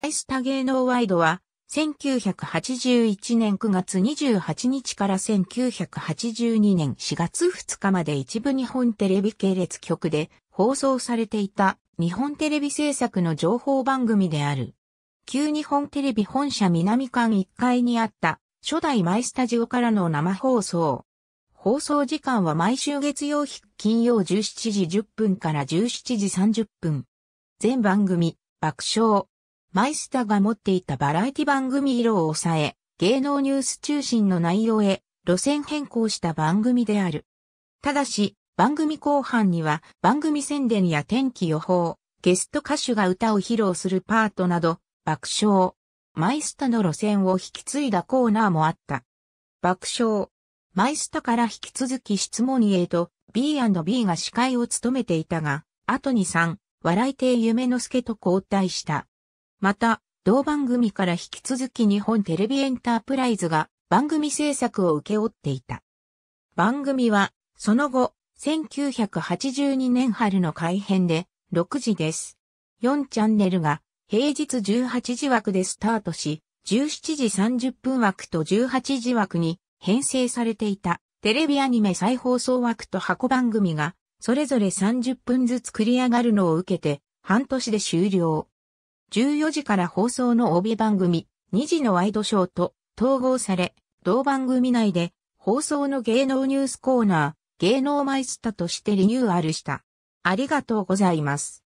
マイスタ芸能ワイドは、1981年9月28日から1982年4月2日まで一部日本テレビ系列局で放送されていた日本テレビ制作の情報番組である。旧日本テレビ本社南館1階にあった初代マイスタジオからの生放送。放送時間は毎週月曜日金曜17時10分から17時30分。全番組、爆笑。マイスタが持っていたバラエティ番組色を抑え、芸能ニュース中心の内容へ路線変更した番組である。ただし、番組後半には番組宣伝や天気予報、ゲスト歌手が歌を披露するパートなど、爆笑。マイスタの路線を引き継いだコーナーもあった。爆笑。マイスタから引き続き質問へと B&B が司会を務めていたが、後に3、笑い亭夢之助と交代した。また、同番組から引き続き日本テレビエンタープライズが番組制作を受け負っていた。番組は、その後、1982年春の改編で、6時です。4チャンネルが平日18時枠でスタートし、17時30分枠と18時枠に編成されていたテレビアニメ再放送枠と箱番組がそれぞれ30分ずつ繰り上がるのを受けて半年で終了。14時から放送の帯番組、2時のワイドショーと統合され、同番組内で放送の芸能ニュースコーナー、芸能マイスタとしてリニューアルした。ありがとうございます。